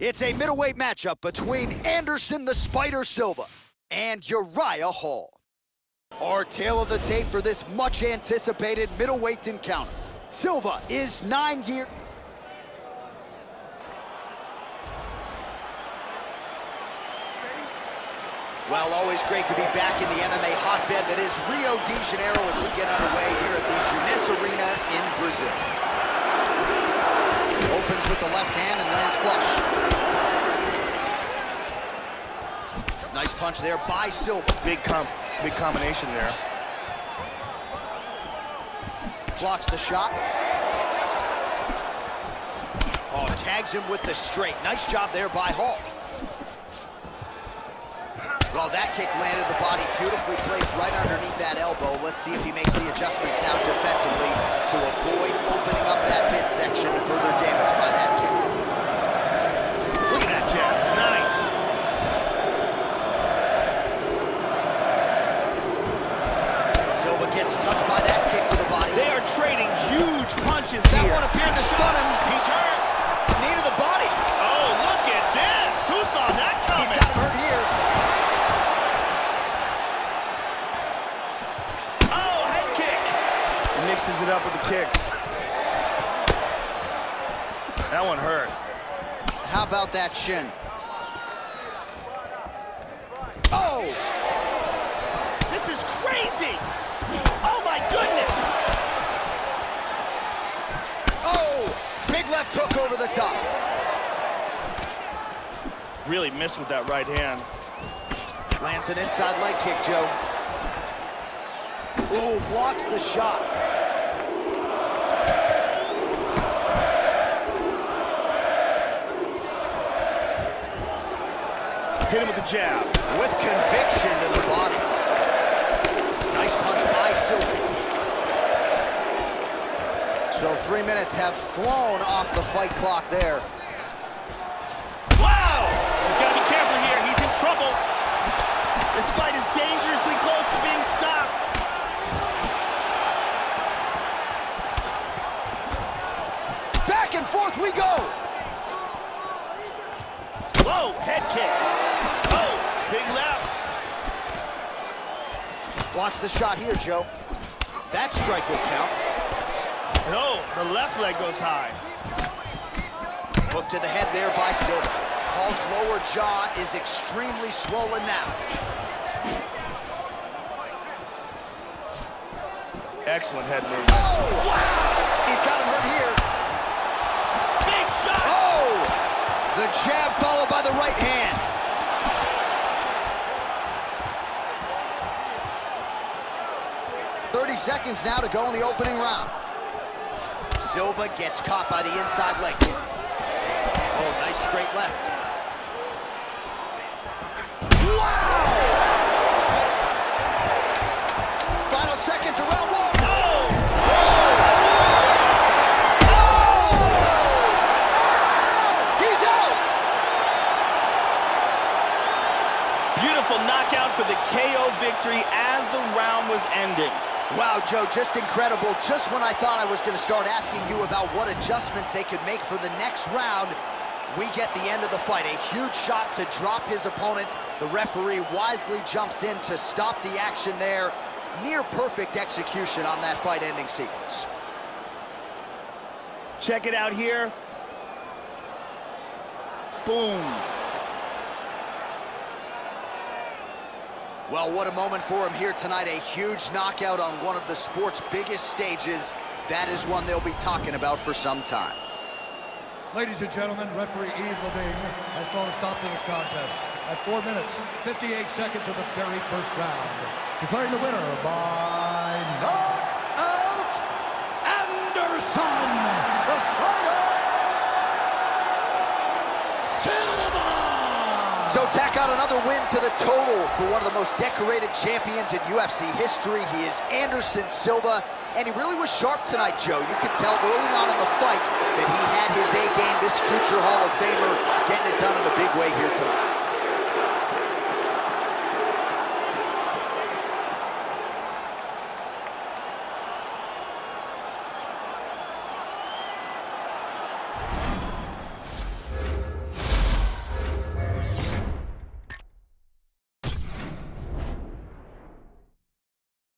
It's a middleweight matchup between Anderson the Spider Silva and Uriah Hall. Our tale of the tape for this much anticipated middleweight encounter. Silva is nine years. Well, always great to be back in the MMA hotbed that is Rio de Janeiro as we get underway here There by Silk. Big com big combination there. Blocks the shot. Oh, tags him with the straight. Nice job there by Hall. Well, that kick landed the body beautifully placed right underneath that elbow. Let's see if he makes the adjustments now defensively to avoid opening up that midsection to further damage by that kick. Look at that jab. Nice. Silva gets touched by that kick to the body. They are trading huge punches that here. one appeared to stun him. He's hurt. Knee to the body. Oh, look at this. Who saw that coming? He's got him hurt here. Oh, head kick. He mixes it up with the kicks. That one hurt. How about that shin? Oh! This is crazy. Oh, my goodness. Oh! Big left hook over the top. Really missed with that right hand. Lands an inside leg kick, Joe. Ooh, blocks the shot. Hit him with the jab. With conviction to the body. Nice punch by Silva. So three minutes have flown off the fight clock there. We go. Whoa, head kick. Oh, big left. Watch the shot here, Joe. That strike will count. No, the left leg goes high. Hook to the head there by Silva. Hall's lower jaw is extremely swollen now. Excellent head movement. Oh, wow! The jab followed by the right hand. Thirty seconds now to go in the opening round. Silva gets caught by the inside leg. Oh, nice straight left. Victory as the round was ending. Wow, Joe, just incredible. Just when I thought I was going to start asking you about what adjustments they could make for the next round, we get the end of the fight. A huge shot to drop his opponent. The referee wisely jumps in to stop the action there. Near perfect execution on that fight-ending sequence. Check it out here. Boom. Well, what a moment for him here tonight. A huge knockout on one of the sport's biggest stages. That is one they'll be talking about for some time. Ladies and gentlemen, referee Yves Lavigne has called a stop to this contest at 4 minutes, 58 seconds of the very first round. Declaring the winner by knockout, Anderson, the Spider Silva! So tack on another win to the total for one of the most decorated champions in UFC history. He is Anderson Silva, and he really was sharp tonight, Joe. You could tell early on in the fight that he had his A game, this future Hall of Famer, getting it done in a big way here tonight.